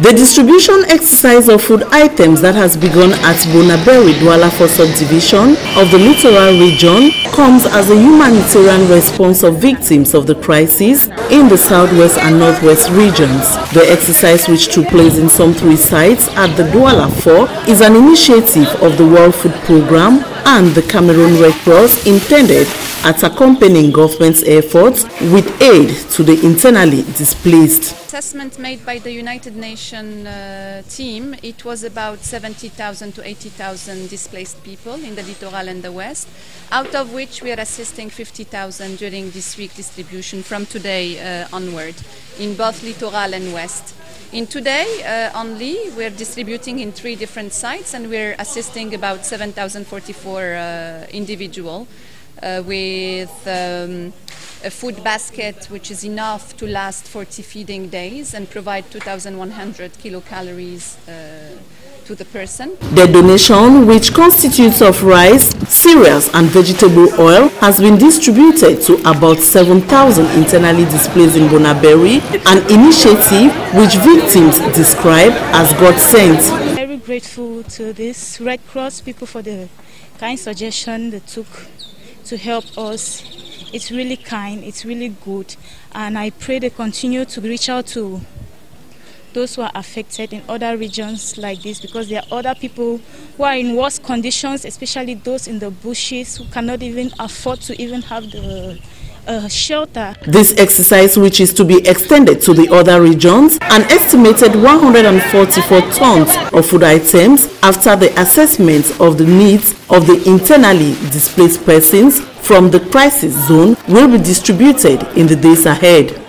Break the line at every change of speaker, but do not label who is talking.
The distribution exercise of food items that has begun at Bonaberi Douala for subdivision of the littoral region comes as a humanitarian response of victims of the crisis in the southwest and northwest regions. The exercise which took place in some three sites at the 4 is an initiative of the World Food Programme and the Cameroon Red Cross intended at accompanying government's efforts with aid to the internally displaced.
Assessment made by the United Nations uh, team, it was about 70,000 to 80,000 displaced people in the littoral and the west, out of which we are assisting 50,000 during this week distribution from today uh, onward in both littoral and west. In today uh, only, we're distributing in three different sites and we're assisting about 7,044 uh, individuals uh, with um, a food basket which is enough to last 40 feeding days and provide 2,100 kilocalories uh, to the person.
The donation, which constitutes of rice, cereals and vegetable oil, has been distributed to about 7,000 internally displaced in Bonaberi, an initiative which victims describe as God sent.
Very grateful to this Red Cross people for the kind suggestion they took to help us. It's really kind, it's really good, and I pray they continue to reach out to those who are affected in other regions like this because there are other people who are in worse conditions, especially those in the bushes who cannot even afford to even have the uh, shelter.
This exercise, which is to be extended to the other regions, an estimated 144 tons of food items after the assessment of the needs of the internally displaced persons from the crisis zone will be distributed in the days ahead.